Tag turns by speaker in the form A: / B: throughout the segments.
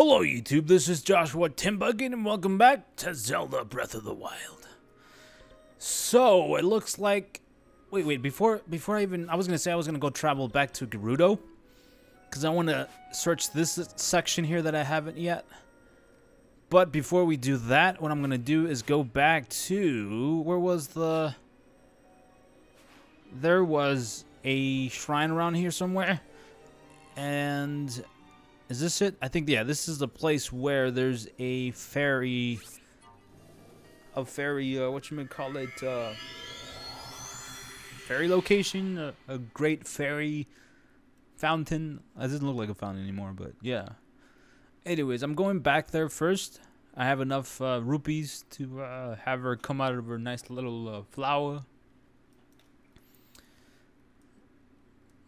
A: Hello, YouTube. This is Joshua TinBucket, and welcome back to Zelda Breath of the Wild. So it looks like. Wait, wait. Before before I even, I was gonna say I was gonna go travel back to Gerudo, because I want to search this section here that I haven't yet. But before we do that, what I'm gonna do is go back to where was the? There was a shrine around here somewhere, and is this it? I think, yeah, this is the place where there's a fairy... A fairy, uh, what you may call it, uh... Fairy location? A, a great fairy fountain? That doesn't look like a fountain anymore, but yeah. Anyways, I'm going back there first. I have enough uh, rupees to uh, have her come out of her nice little uh, flower.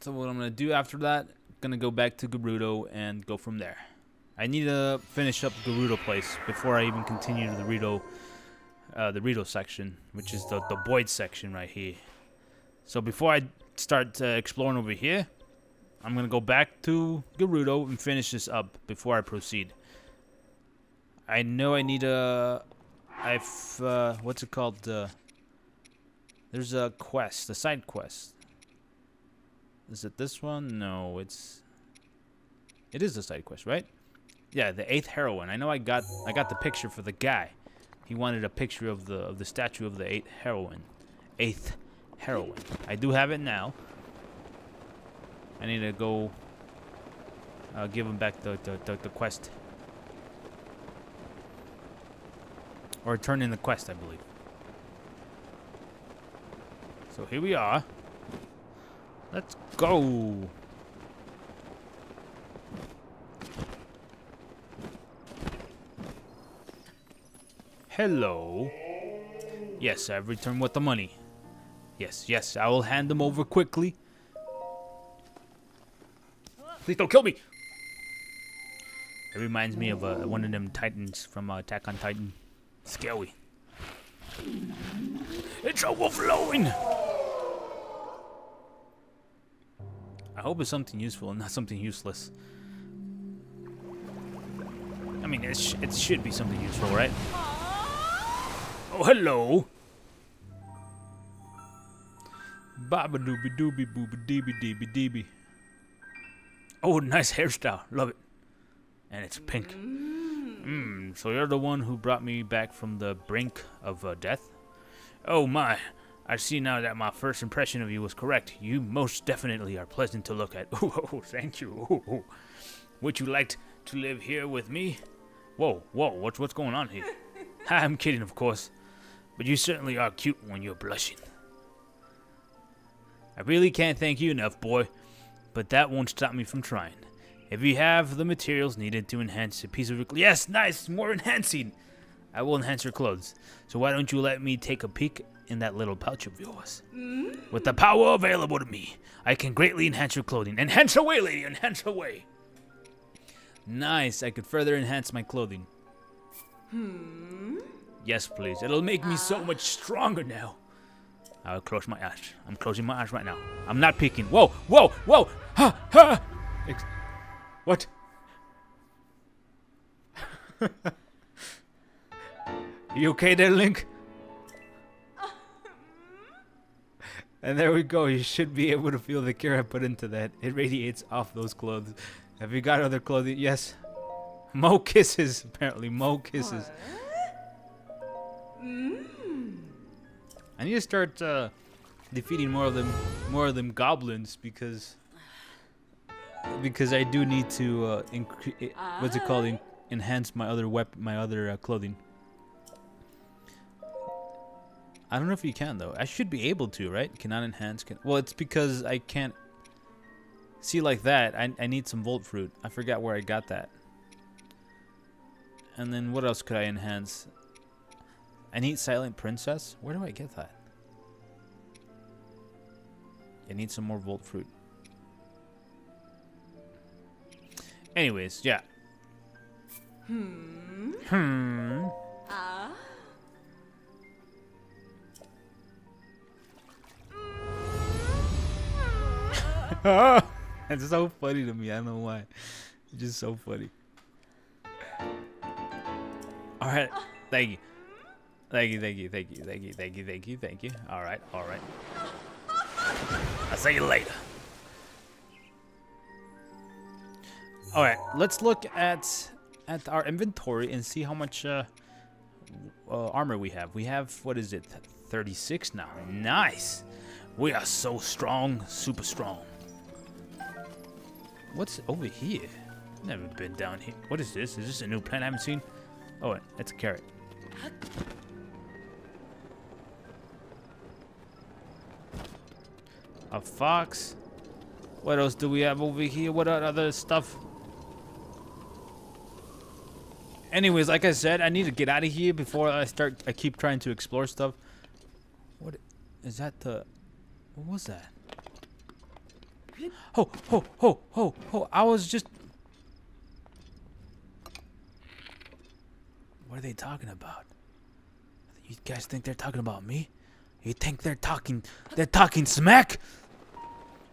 A: So what I'm to do after that gonna go back to Gerudo and go from there. I need to finish up Gerudo place before I even continue to the Rito, uh, the Rito section, which is the the Boyd section right here. So before I start uh, exploring over here, I'm gonna go back to Gerudo and finish this up before I proceed. I know I need a, I've uh, what's it called? Uh, there's a quest, a side quest is it this one? No, it's... It is a side quest, right? Yeah, the eighth heroine. I know I got I got the picture for the guy. He wanted a picture of the of the statue of the eighth heroine. Eighth heroine. I do have it now. I need to go uh, give him back the, the, the, the quest. Or turn in the quest, I believe. So here we are. Let's go. Hello. Yes, I've returned with the money. Yes, yes, I will hand them over quickly. Please don't kill me! It reminds me of uh, one of them titans from uh, Attack on Titan. Scary. It's a wolf overflowing! I hope it's something useful and not something useless. I mean, it, sh it should be something useful, right? Oh, hello! Baba dooby dooby booby deeby deeby deeby. Oh, nice hairstyle. Love it. And it's pink. Mmm, so you're the one who brought me back from the brink of uh, death? Oh my, I see now that my first impression of you was correct. You most definitely are pleasant to look at. Oh, thank you. Would you like to live here with me? Whoa, whoa, what's what's going on here? I'm kidding, of course. But you certainly are cute when you're blushing. I really can't thank you enough, boy. But that won't stop me from trying. If you have the materials needed to enhance a piece of your... Yes, nice! More enhancing! I will enhance your clothes. So why don't you let me take a peek in that little pouch of yours. Mm. With the power available to me, I can greatly enhance your clothing. Enhance away, lady, enhance away. Nice, I could further enhance my clothing. Hmm? Yes, please. It'll make me so much stronger now. I'll close my eyes. I'm closing my eyes right now. I'm not peeking. Whoa, whoa, whoa! Ha, ha! Ex what? you okay there, Link? And there we go. You should be able to feel the care I put into that. It radiates off those clothes. Have you got other clothing? Yes. Mo kisses, apparently. Mo kisses. Mm. I need to start uh, defeating more of them, more of them goblins because because I do need to uh, what's it called? En enhance my other weapon, my other uh, clothing. I don't know if you can though. I should be able to, right? Cannot enhance. Can well, it's because I can't see like that. I I need some volt fruit. I forgot where I got that. And then what else could I enhance? I need silent princess. Where do I get that? I need some more volt fruit. Anyways, yeah. Hmm. Hmm. it's so funny to me. I don't know why. It's just so funny. All right. Thank you. Thank you, thank you, thank you, thank you, thank you, thank you, thank you. All right, all right. I'll see you later. All right, let's look at at our inventory and see how much uh, uh, armor we have. We have what is it? 36 now. Nice. We are so strong, super strong. What's over here? Never been down here. What is this? Is this a new plant I haven't seen? Oh, it's a carrot. A fox. What else do we have over here? What other stuff? Anyways, like I said, I need to get out of here before I start. I keep trying to explore stuff. What is that? The what was that? Oh, oh, oh, oh, oh! I was just. What are they talking about? You guys think they're talking about me? You think they're talking? They're talking smack?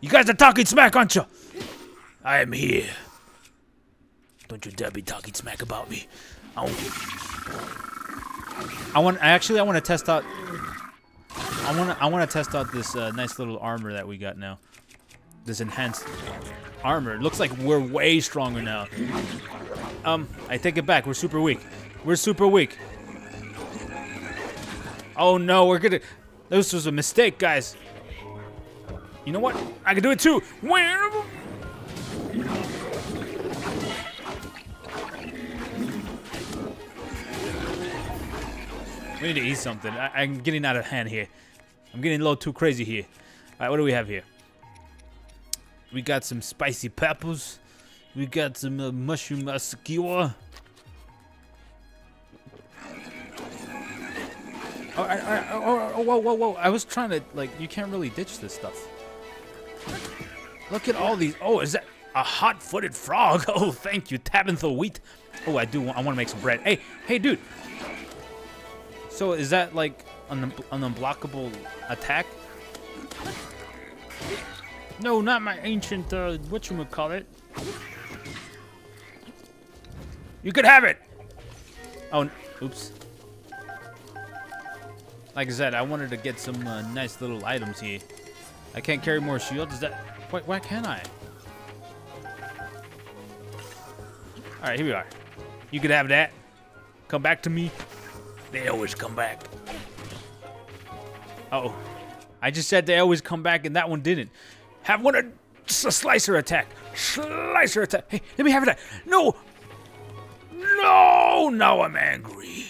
A: You guys are talking smack, aren't you? I am here. Don't you dare be talking smack about me. I want. I want... actually I want to test out. I want to. I want to test out this uh, nice little armor that we got now. This enhanced armor. It looks like we're way stronger now. Um, I take it back. We're super weak. We're super weak. Oh no, we're gonna. This was a mistake, guys. You know what? I can do it too. Where? We need to eat something. I am getting out of hand here. I'm getting a little too crazy here. Alright, what do we have here? We got some spicy peppers. We got some uh, mushroom skewer. Oh, I, I, oh, oh, whoa, whoa, whoa. I was trying to, like, you can't really ditch this stuff. Look at all these. Oh, is that a hot-footed frog? Oh, thank you, Tabantha Wheat. Oh, I do. Want, I want to make some bread. Hey, hey, dude. So is that like an, an unblockable attack? No, not my ancient, uh, whatchamacallit. You could have it! Oh, oops. Like I said, I wanted to get some uh, nice little items here. I can't carry more shields. Is that... Why, why can't I? Alright, here we are. You could have that. Come back to me. They always come back. Uh oh. I just said they always come back and that one didn't. Have one uh, a, a slicer attack. Slicer attack. Hey, let me have that. No! No! Now I'm angry.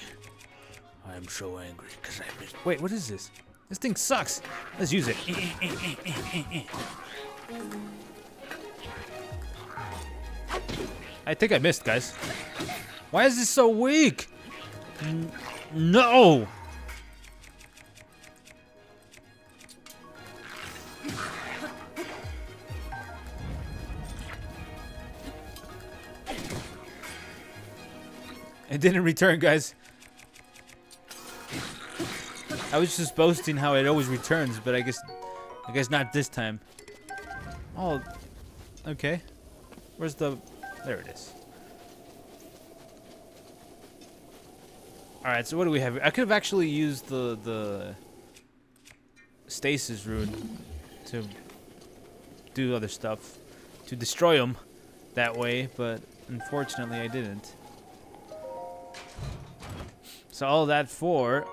A: I'm so angry because I missed. Wait, what is this? This thing sucks. Let's use it. Eh, eh, eh, I think I missed, guys. Why is this so weak? No! It didn't return, guys. I was just boasting how it always returns, but I guess I guess not this time. Oh, okay. Where's the... There it is. Alright, so what do we have? I could have actually used the the stasis rune to do other stuff, to destroy them that way, but unfortunately I didn't. So all that for,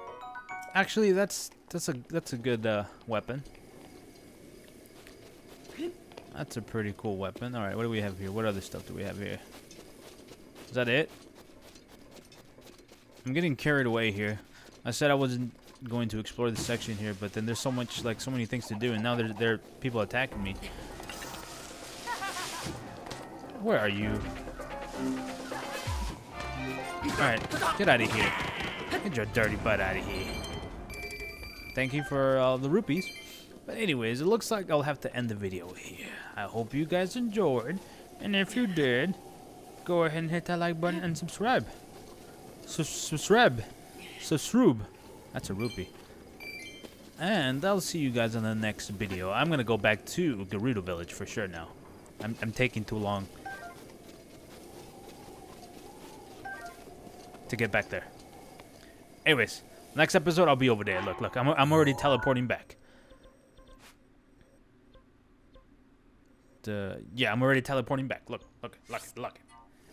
A: actually that's that's a that's a good uh, weapon. That's a pretty cool weapon. All right, what do we have here? What other stuff do we have here? Is that it? I'm getting carried away here. I said I wasn't going to explore this section here, but then there's so much, like, so many things to do, and now there, there are people attacking me. Where are you? Alright, get out of here. Get your dirty butt out of here. Thank you for all the rupees. But anyways, it looks like I'll have to end the video here. I hope you guys enjoyed. And if you did, go ahead and hit that like button and subscribe. Subscribe. Subscribe. That's a rupee. And I'll see you guys on the next video. I'm going to go back to Gerudo Village for sure now. I'm, I'm taking too long to get back there. Anyways, next episode I'll be over there. Look, look, I'm I'm already teleporting back. The yeah, I'm already teleporting back. Look, look, look, look.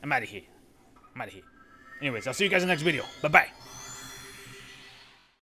A: I'm out of here. I'm out of here. Anyways, I'll see you guys in the next video. Bye bye.